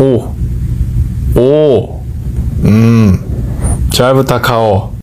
おおうん。ジャブ高尾。